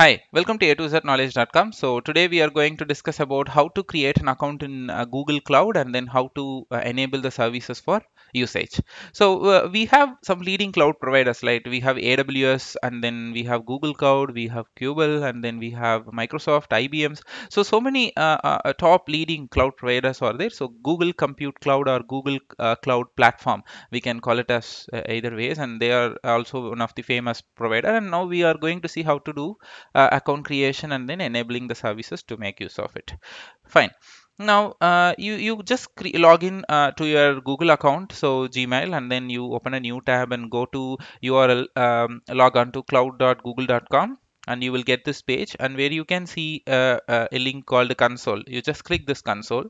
Hi, welcome to a to z knowledge.com. So today we are going to discuss about how to create an account in uh, Google Cloud and then how to uh, enable the services for usage. So uh, we have some leading cloud providers like we have AWS and then we have Google Cloud, we have Cubel and then we have Microsoft, IBM's. So so many uh, uh, top leading cloud providers are there. So Google Compute Cloud or Google uh, Cloud Platform, we can call it as either ways, and they are also one of the famous provider. And now we are going to see how to do uh, account creation and then enabling the services to make use of it fine now uh, you you just log in uh, to your google account so gmail and then you open a new tab and go to url um, log on to cloud.google.com and you will get this page and where you can see uh, uh a link called console you just click this console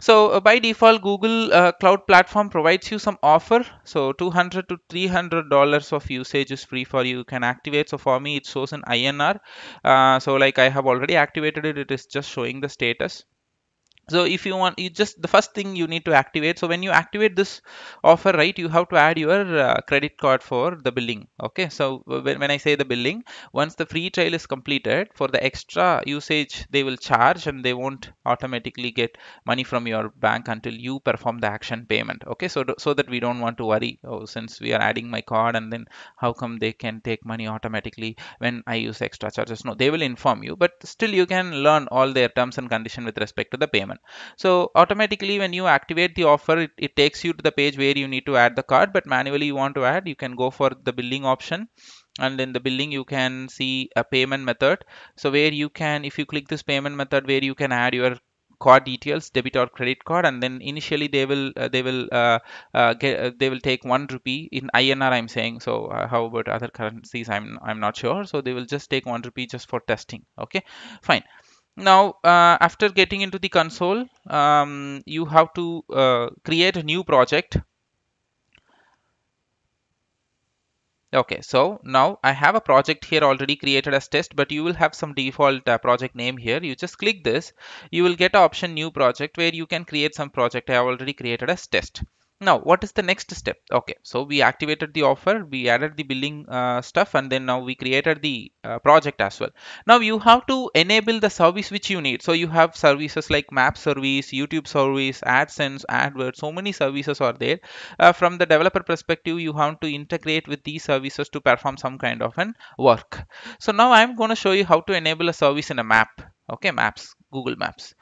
so uh, by default, Google uh, Cloud Platform provides you some offer. So 200 to 300 dollars of usage is free for you. You can activate. So for me, it shows an INR. So like I have already activated it. It is just showing the status so if you want you just the first thing you need to activate so when you activate this offer right you have to add your uh, credit card for the billing okay? So when, when i say the billing once the free trial is completed for the extra usage they will charge and they won't automatically get money from your bank until you perform the action payment okay? So so that we don't want to worry oh since we are adding my card and then how come they can take money automatically when i use extra charges? No they will inform you but still you can learn all their terms and condition with respect to the payment so automatically when you activate the offer, it, it takes you to the page where you need to add the card, but manually you want to add, you can go for the billing option. And in the billing you can see a payment method. So where you can if you click this payment method where you can add your card details debit or credit card and then initially they will uh, they will uh, uh, get uh, they will take 1 rupee in INR I'm saying. So uh, how about other currencies? I'm I'm not sure. So they will just take 1 rupee just for testing. Okay fine now uh, after getting into the console um, you have to uh, create a new project. Okay so now I have a project here already created as test but you will have some default uh, project name here. You just click this. You will get option new project where you can create some project I have already created as test now what is the next step? Okay so we activated the offer we added the billing uh, stuff and then now we created the uh, project as well. Now you have to enable the service which you need. So you have services like map service youtube service adsense adwords so many services are there. Uh, from the developer perspective you have to integrate with these services to perform some kind of an work. So now i'm going to show you how to enable a service in a map. Okay maps google maps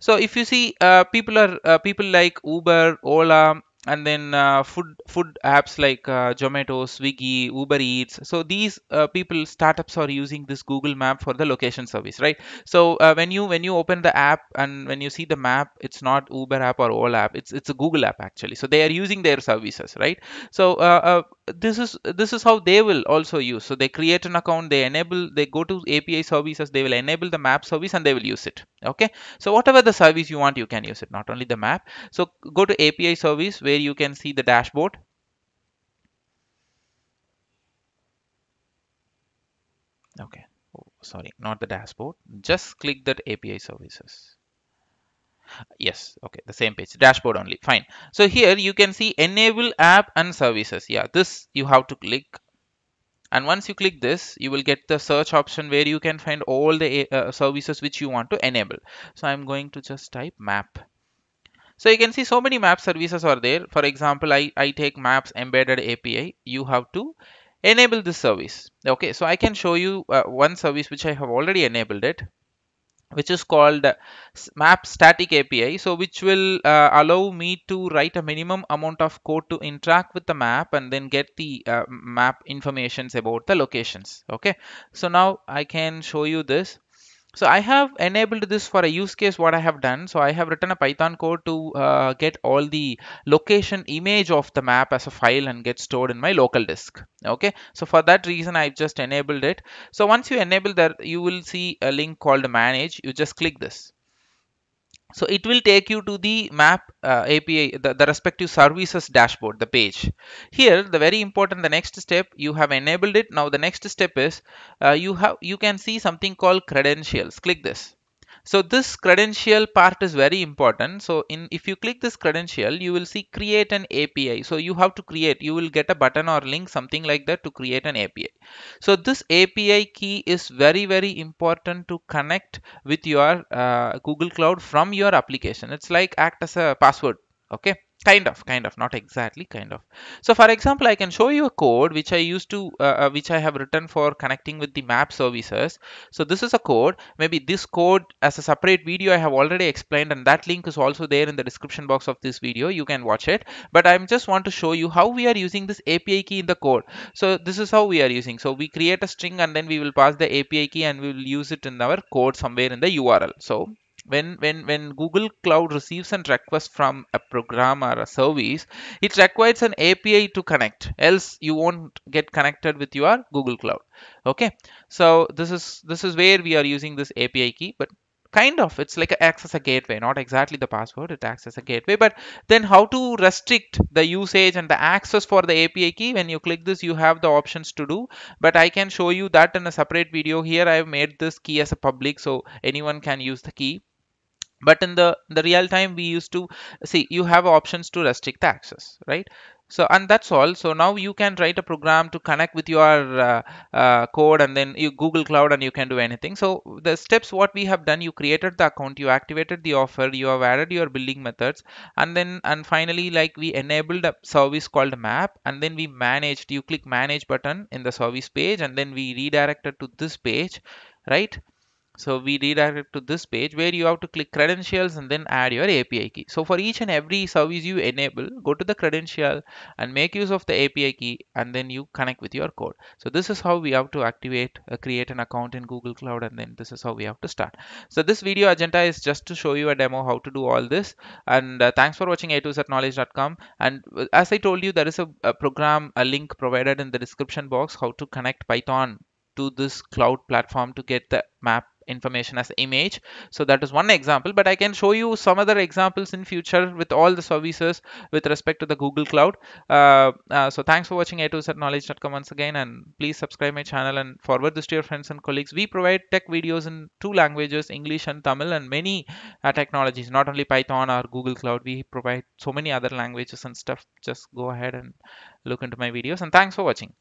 so if you see uh, people are uh, people like uber ola and then uh, food food apps like uh, Zomato, Swiggy, Uber Eats. So these uh, people startups are using this Google Map for the location service, right? So uh, when you when you open the app and when you see the map, it's not Uber app or Ola app. It's it's a Google app actually. So they are using their services, right? So uh, uh, this is this is how they will also use. So they create an account, they enable, they go to API services, they will enable the map service and they will use it. Okay. So whatever the service you want, you can use it. Not only the map. So go to API service where you can see the dashboard. Okay. Oh, sorry. Not the dashboard. Just click that API services. Yes. Okay. The same page. Dashboard only. Fine. So here you can see enable app and services. Yeah. This you have to click and once you click this you will get the search option where you can find all the uh, services which you want to enable so i'm going to just type map so you can see so many map services are there. For example, I, I take maps embedded API. You have to enable this service. Okay, so I can show you uh, one service which I have already enabled it which is called map static API. So which will uh, allow me to write a minimum amount of code to interact with the map and then get the uh, map informations about the locations. Okay, so now I can show you this. So I have enabled this for a use case what I have done. So I have written a Python code to uh, get all the location image of the map as a file and get stored in my local disk. Okay. So for that reason, I've just enabled it. So once you enable that, you will see a link called manage. You just click this so it will take you to the map uh, api the, the respective services dashboard the page. Here the very important the next step you have enabled it. Now the next step is uh, you have you can see something called credentials. Click this so this credential part is very important. So in if you click this credential you will see create an api so you have to create you will get a button or link something like that to create an api so this api key is very very important to connect with your uh, google cloud from your application. It's like act as a password okay kind of kind of not exactly kind of. So for example i can show you a code which i used to uh, uh, which i have written for connecting with the map services. So this is a code. Maybe this code as a separate video i have already explained and that link is also there in the description box of this video. You can watch it. But i just want to show you how we are using this api key in the code. So this is how we are using. So we create a string and then we will pass the api key and we will use it in our code somewhere in the url so when when when google cloud receives a request from a program or a service it requires an api to connect else you won't get connected with your google cloud. Okay? So this is this is where we are using this api key but kind of it's like access a gateway not exactly the password it acts as a gateway but then how to restrict the usage and the access for the api key? When you click this you have the options to do but i can show you that in a separate video. Here i have made this key as a public so anyone can use the key but in the the real time we used to see you have options to restrict the access right? So and that's all. So now you can write a program to connect with your uh, uh, code and then you google cloud and you can do anything. So the steps what we have done you created the account you activated the offer you have added your billing methods and then and finally like we enabled a service called map and then we managed you click manage button in the service page and then we redirected to this page right so we redirect to this page where you have to click credentials and then add your API key. So for each and every service you enable, go to the credential and make use of the API key and then you connect with your code. So this is how we have to activate, uh, create an account in Google Cloud and then this is how we have to start. So this video agenda is just to show you a demo how to do all this and uh, thanks for watching a 2 knowledge.com and uh, as I told you there is a, a program, a link provided in the description box how to connect Python to this cloud platform to get the map information as image. So that is one example but i can show you some other examples in future with all the services with respect to the google cloud. Uh, uh, so thanks for watching a2z knowledge.com once again and please subscribe my channel and forward this to your friends and colleagues. We provide tech videos in two languages english and tamil and many uh, technologies not only python or google cloud. We provide so many other languages and stuff. Just go ahead and look into my videos and thanks for watching